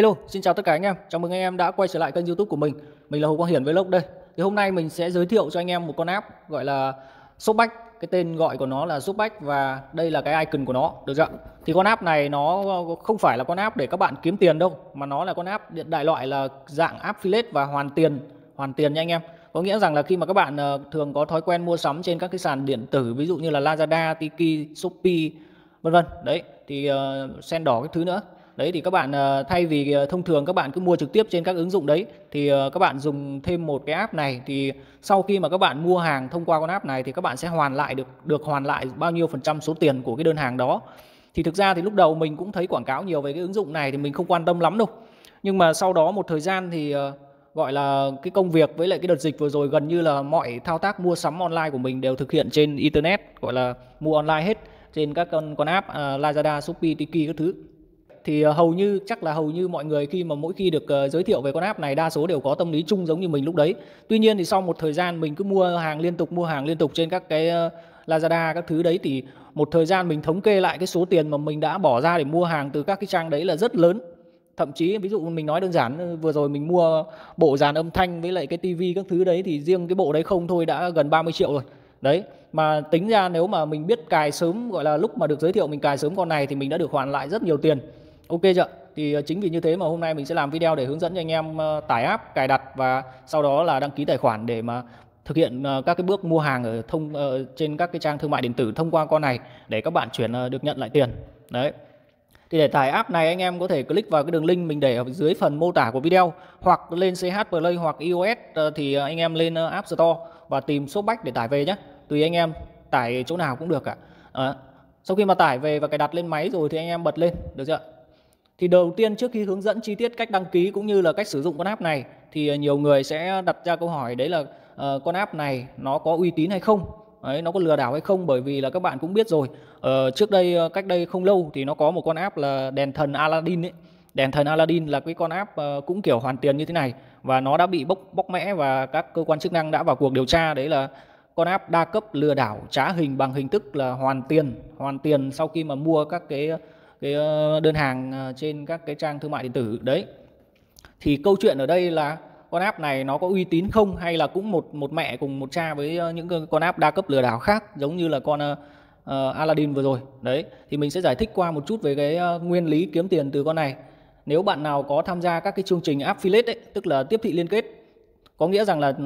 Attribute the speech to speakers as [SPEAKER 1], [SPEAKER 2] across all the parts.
[SPEAKER 1] Hello, xin chào tất cả anh em. Chào mừng anh em đã quay trở lại kênh YouTube của mình. Mình là Hồ Quang Hiển Vlog đây. Thì hôm nay mình sẽ giới thiệu cho anh em một con app gọi là Shopback. Cái tên gọi của nó là Shopback và đây là cái icon của nó, được chưa? Thì con app này nó không phải là con app để các bạn kiếm tiền đâu, mà nó là con app điện đại loại là dạng affiliate và hoàn tiền, hoàn tiền nha anh em. Có nghĩa rằng là khi mà các bạn ờ, thường có thói quen mua sắm trên các cái sàn điện tử ví dụ như là Lazada, Tiki, Shopee vân vân. Đấy, thì ờ, uh, sen đỏ cái thứ nữa đấy thì các bạn ờ, thay vì ờ, thông thường các bạn cứ mua trực tiếp trên các ứng dụng đấy thì ờ, các bạn dùng thêm một cái app này thì sau khi mà các bạn mua hàng thông qua con app này thì các bạn sẽ hoàn lại được được hoàn lại bao nhiêu phần trăm số tiền của cái đơn hàng đó. Thì thực ra thì lúc đầu mình cũng thấy quảng cáo nhiều về cái ứng dụng này thì mình không quan tâm lắm đâu. Nhưng mà sau đó một thời gian thì gọi là cái công việc với lại cái đợt dịch vừa rồi gần như là mọi thao tác mua sắm online của mình đều thực hiện trên internet gọi là mua online hết trên các con con app uh, Lazada, Shopee, Tiki các thứ thì ờ, hầu như chắc là hầu như mọi người khi mà mỗi khi được ờ, giới thiệu về con app này đa số đều có tâm lý chung giống như mình lúc đấy. Tuy nhiên thì sau một thời gian mình cứ mua hàng liên tục mua hàng liên tục trên các cái ờ, Lazada các thứ đấy thì một thời gian mình thống kê lại cái số tiền mà mình đã bỏ ra để mua hàng từ các cái trang đấy là rất lớn. Thậm chí ví dụ mình nói đơn giản vừa rồi mình mua bộ dàn âm thanh với lại cái tivi các thứ đấy thì riêng cái bộ đấy không thôi đã gần 30 triệu rồi. Đấy, mà tính ra nếu mà mình biết cài sớm gọi là lúc mà được giới thiệu mình cài sớm con này thì mình đã được hoàn lại rất nhiều tiền Ok chưa? Thì ờ, chính vì như thế mà hôm nay mình sẽ làm video để hướng dẫn cho anh em ờ, tải app, cài đặt và sau đó là đăng ký tài khoản để mà thực hiện ờ, các cái bước mua hàng ở thông ở trên các cái trang thương mại điện tử thông qua con này để các bạn chuyển được nhận lại tiền. Đấy. Thì để tải app này anh em có thể click vào cái đường link mình để ở dưới phần mô tả của video hoặc lên CH Play hoặc iOS thì anh em lên App Store và tìm Shopback để tải về nhé. Tùy anh em tải chỗ nào cũng được cả. À, sau khi mà tải về và cài đặt lên máy rồi thì anh em bật lên, được chưa? Thì đầu tiên trước khi hướng dẫn chi tiết cách đăng ký cũng như là cách sử dụng con app này thì ờ, nhiều người sẽ đặt ra câu hỏi đấy là uh, con app này nó có uy tín hay không? Đấy, nó có lừa đảo hay không bởi vì là các bạn cũng biết rồi uh, trước đây cách đây không lâu thì nó có một con app là đèn thần Aladdin ấy đèn thần Aladdin là cái con app uh, cũng kiểu hoàn tiền như thế này và nó đã bị bóc bóc mẽ và các cơ quan chức năng đã vào cuộc điều tra đấy là con app đa cấp lừa đảo trá hình bằng hình thức là hoàn tiền hoàn tiền sau khi mà mua các cái cái ờ, đơn hàng ờ, trên các cái trang thương mại điện tử. Đấy. Thì câu chuyện ở đây là con app này nó có uy tín không hay là cũng một một mẹ cùng một cha với ờ, những con app đa cấp lừa đảo khác giống như là con uh, Aladdin vừa rồi? Đấy. Thì mình sẽ giải thích qua một chút về cái uh, nguyên lý kiếm tiền từ con này. Nếu bạn nào có tham gia các cái chương trình affiliate ấy, tức là tiếp thị liên kết có nghĩa rằng là ừ,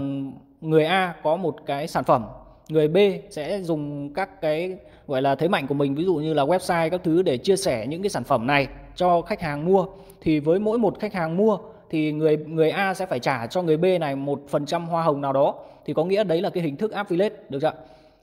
[SPEAKER 1] người A có một cái sản phẩm người B sẽ dùng các cái, gọi là, thế mạnh của mình, ví dụ như là website các thứ để chia sẻ những cái sản phẩm này cho khách hàng mua. Thì với mỗi một khách hàng mua thì người người A sẽ phải trả cho người B này một phần trăm hoa hồng nào đó. Thì có nghĩa đấy là cái hình thức affiliate, được chưa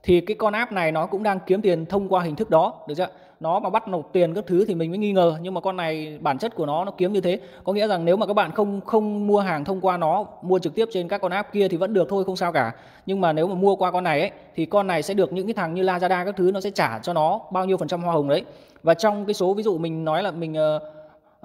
[SPEAKER 1] thì cái con app này nó cũng đang kiếm tiền thông qua hình thức đó, được chưa nó mà bắt nộp tiền các thứ thì mình mới nghi ngờ. Nhưng mà con này bản chất của nó nó kiếm như thế. Có nghĩa rằng nếu mà các bạn không không mua hàng thông qua nó mua trực tiếp trên các con app kia thì vẫn được thôi không sao cả. Nhưng mà nếu mà mua qua con này ấy thì con này sẽ được những cái thằng như Lazada các thứ nó sẽ trả cho nó bao nhiêu phần trăm hoa hồng đấy. Và trong cái số ví dụ mình nói là mình uh,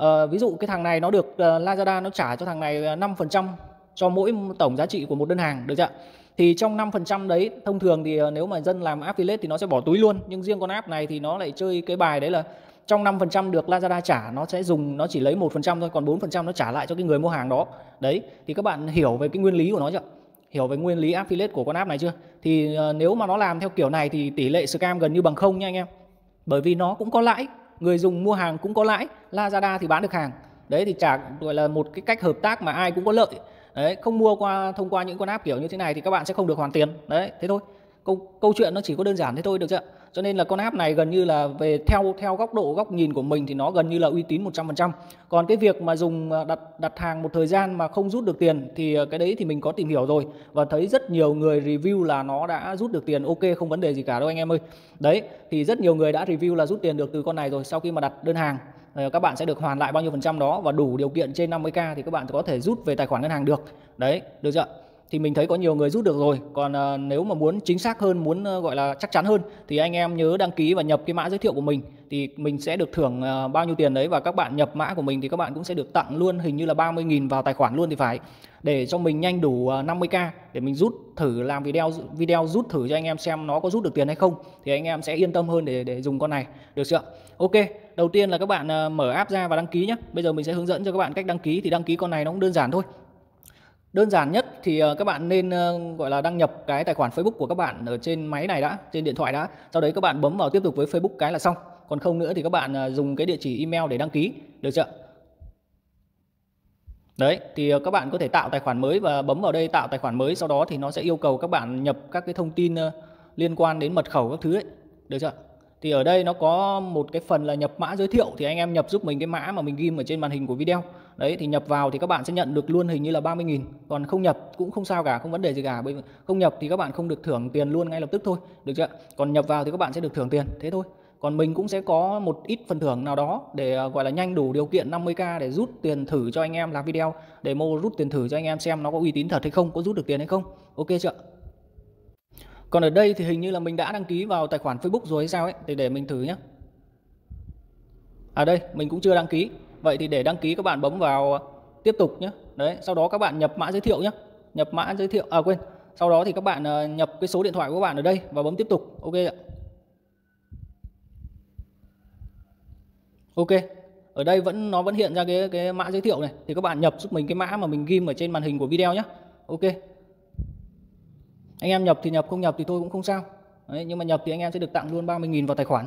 [SPEAKER 1] uh, ví dụ cái thằng này nó được uh, Lazada nó trả cho thằng này 5% cho mỗi tổng giá trị của một đơn hàng được chưa thì trong 5% đấy, thông thường thì ờ, nếu mà dân làm affiliate thì nó sẽ bỏ túi luôn. Nhưng riêng con app này thì nó lại chơi cái bài đấy là trong 5% được Lazada trả, nó sẽ dùng, nó chỉ lấy 1% thôi, còn 4% nó trả lại cho cái người mua hàng đó. Đấy, thì các bạn hiểu về cái nguyên lý của nó chưa? Hiểu về nguyên lý affiliate của con app này chưa? Thì ờ, nếu mà nó làm theo kiểu này thì tỷ lệ scam gần như bằng không nha anh em. Bởi vì nó cũng có lãi, người dùng mua hàng cũng có lãi, Lazada thì bán được hàng. Đấy thì trả, gọi là một cái cách hợp tác mà ai cũng có lợi đấy, không mua qua, thông qua những con app kiểu như thế này thì các bạn sẽ không được hoàn tiền. Đấy, thế thôi. Câu câu chuyện nó chỉ có đơn giản thế thôi được chưa cho nên là con app này gần như là về theo theo góc độ, góc nhìn của mình thì nó gần như là uy tín 100% còn cái việc mà dùng à, đặt đặt hàng một thời gian mà không rút được tiền thì à, cái đấy thì mình có tìm hiểu rồi. Và thấy rất nhiều người review là nó đã rút được tiền. Ok, không vấn đề gì cả đâu anh em ơi. Đấy, thì rất nhiều người đã review là rút tiền được từ con này rồi sau khi mà đặt đơn hàng. Ờ, các bạn sẽ được hoàn lại bao nhiêu phần trăm đó và đủ điều kiện trên 50k thì các bạn có thể rút về tài khoản ngân hàng được. Đấy, được chưa thì mình thấy có nhiều người rút được rồi. Còn uh, nếu mà muốn chính xác hơn muốn uh, gọi là chắc chắn hơn thì anh em nhớ đăng ký và nhập cái mã giới thiệu của mình. Thì mình sẽ được thưởng uh, bao nhiêu tiền đấy và các bạn nhập mã của mình thì các bạn cũng sẽ được tặng luôn hình như là 30.000 vào tài khoản luôn thì phải. Để cho mình nhanh đủ uh, 50k để mình rút thử làm video video rút thử cho anh em xem nó có rút được tiền hay không thì anh em sẽ yên tâm hơn để để dùng con này. Được chưa ok đầu tiên là các bạn uh, mở app ra và đăng ký nhé bây giờ mình sẽ hướng dẫn cho các bạn cách đăng ký thì đăng ký con này nó cũng đơn giản thôi đơn giản nhất thì ờ, các bạn nên ờ, gọi là, đăng nhập cái tài khoản Facebook của các bạn ở trên máy này đã, trên điện thoại đã. Sau đấy các bạn bấm vào tiếp tục với Facebook cái là xong. Còn không nữa thì các bạn ờ, dùng cái địa chỉ email để đăng ký. Được chưa? Đấy, thì các bạn có thể tạo tài khoản mới và bấm vào đây tạo tài khoản mới. Sau đó thì nó sẽ yêu cầu các bạn nhập các cái thông tin liên quan đến mật khẩu các thứ ấy. Được chưa? Thì ở đây nó có một cái phần là nhập mã giới thiệu. Thì anh em nhập giúp mình cái mã mà mình ghim ở trên màn hình của video. Đấy, thì nhập vào thì các bạn sẽ nhận được luôn hình như là 30.000 còn không nhập cũng không sao cả, không vấn đề gì cả. Bởi không nhập thì các bạn không được thưởng tiền luôn ngay lập tức thôi. Được chưa? Còn nhập vào thì các bạn sẽ được thưởng tiền. Thế thôi. Còn mình cũng sẽ có một ít phần thưởng nào đó để à, gọi là nhanh đủ điều kiện 50k để rút tiền thử cho anh em làm video. Demo rút tiền thử cho anh em xem nó có uy tín thật hay không, có rút được tiền hay không. Ok chưa còn ở đây thì hình như là mình đã đăng ký vào tài khoản Facebook rồi hay sao ấy. Thì để mình thử nhé à đây, mình cũng chưa đăng ký. Vậy thì để đăng ký các bạn bấm vào à, tiếp tục nhé đấy, sau đó các bạn nhập mã giới thiệu nhé nhập mã giới thiệu à quên. Sau đó thì các bạn à, nhập cái số điện thoại của các bạn ở đây và bấm tiếp tục. Ok ạ. Ok. Ở đây vẫn, nó vẫn hiện ra cái cái mã giới thiệu này. Thì các bạn nhập giúp mình cái mã mà mình ghim ở trên màn hình của video nhé ok anh em nhập thì nhập không nhập thì tôi cũng không sao đấy, nhưng mà nhập thì anh em sẽ được tặng luôn 30.000 vào tài khoản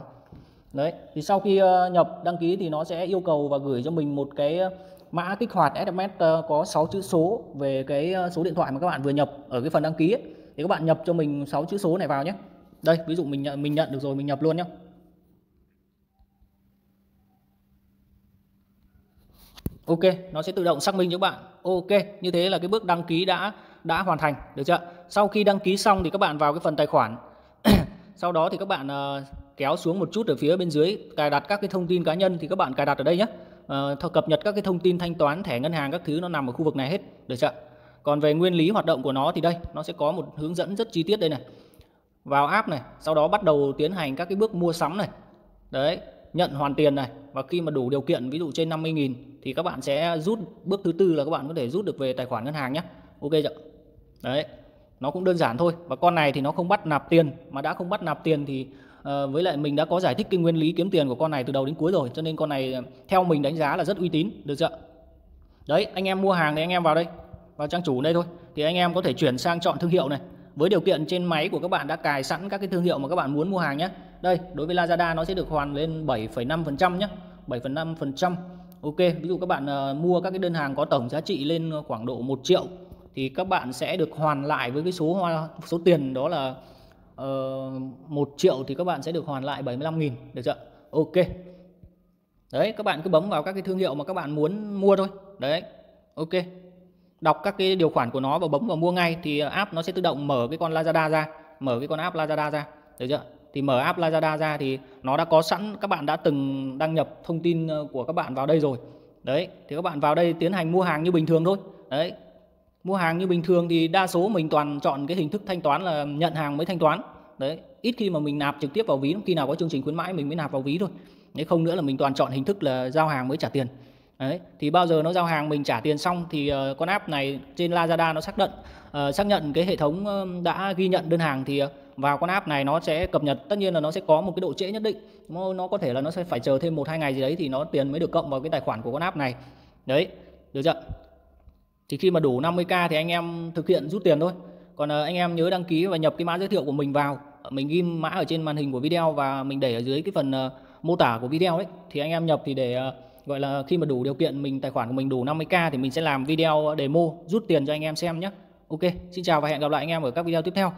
[SPEAKER 1] đấy thì sau khi ờ, nhập đăng ký thì nó sẽ yêu cầu và gửi cho mình một cái ờ, mã kích hoạt SMS ờ, có 6 chữ số về cái số điện thoại mà các bạn vừa nhập ở cái phần đăng ký ấy. thì các bạn nhập cho mình 6 chữ số này vào nhé đây ví dụ mình nhận mình nhận được rồi mình nhập luôn nhé Ok, nó sẽ tự động xác minh cho bạn. Ok, như thế là cái bước đăng ký đã đã hoàn thành, được chưa? Sau khi đăng ký xong thì các bạn vào cái phần tài khoản. Sau đó thì các bạn uh, kéo xuống một chút ở phía bên dưới, cài đặt các cái thông tin cá nhân thì các bạn cài đặt ở đây nhé. Uh, ờ, cập nhật các cái thông tin thanh toán, thẻ ngân hàng các thứ nó nằm ở khu vực này hết, được chưa? Còn về nguyên lý hoạt động của nó thì đây, nó sẽ có một hướng dẫn rất chi tiết đây này. Vào app này, sau đó bắt đầu tiến hành các cái bước mua sắm này. Đấy, nhận hoàn tiền này và khi mà đủ điều kiện ví dụ trên 50.000 thì các bạn sẽ rút bước thứ tư là các bạn có thể rút được về tài khoản ngân hàng nhé ok chưa đấy nó cũng đơn giản thôi. Và con này thì nó không bắt nạp tiền. Mà đã không bắt nạp tiền thì uh, với lại mình đã có giải thích cái nguyên lý kiếm tiền của con này từ đầu đến cuối rồi. Cho nên con này ờ, theo mình đánh giá là rất uy tín. Được chưa đấy anh em mua hàng thì anh em vào đây. Vào trang chủ đây thôi. Thì anh em có thể chuyển sang chọn thương hiệu này. Với điều kiện trên máy của các bạn đã cài sẵn các cái thương hiệu mà các bạn muốn mua hàng nhé đây đối với Lazada nó sẽ được hoàn lên 7,5% nhé 7,5% Ok ví dụ các bạn uh, mua các cái đơn hàng có tổng giá trị lên khoảng độ 1 triệu thì các bạn sẽ được hoàn lại với cái số hoa số tiền đó là ờ, uh, 1 triệu thì các bạn sẽ được hoàn lại 75.000 được chưa? Ok. Đấy các bạn cứ bấm vào các cái thương hiệu mà các bạn muốn mua thôi. Đấy. Ok. Đọc các cái điều khoản của nó và bấm vào mua ngay thì ờ, app nó sẽ tự động mở cái con Lazada ra. Mở cái con app Lazada ra. Được chưa? Thì mở app Lazada ra thì nó đã có sẵn các bạn đã từng đăng nhập thông tin ờ, của các bạn vào đây rồi. Đấy. Thì các bạn vào đây tiến hành mua hàng như bình thường thôi. Đấy mua hàng như bình thường thì đa số mình toàn chọn cái hình thức thanh toán là nhận hàng mới thanh toán. Đấy ít khi mà mình nạp trực tiếp vào ví khi nào có chương trình khuyến mãi mình mới nạp vào ví thôi. Nếu không nữa là mình toàn chọn hình thức là giao hàng mới trả tiền. Đấy thì bao giờ nó giao hàng mình trả tiền xong thì uh, con app này trên Lazada nó xác nhận uh, xác nhận cái hệ thống uh, đã ghi nhận đơn hàng thì uh, vào con app này nó sẽ cập nhật. Tất nhiên là nó sẽ có một cái độ trễ nhất định. Nó, nó có thể là nó sẽ phải chờ thêm một hai ngày gì đấy thì nó tiền mới được cộng vào cái tài khoản của con app này. Đấy được chưa? Thì khi mà đủ 50k thì anh em thực hiện rút tiền thôi. Còn ờ, anh em nhớ đăng ký và nhập cái mã giới thiệu của mình vào. Mình ghim mã ở trên màn hình của video và mình để ở dưới cái phần ờ, mô tả của video ấy. Thì anh em nhập thì để ờ, gọi là khi mà đủ điều kiện mình, tài khoản của mình đủ 50k thì mình sẽ làm video demo rút tiền cho anh em xem nhé. Ok, xin chào và hẹn gặp lại anh em ở các video tiếp theo.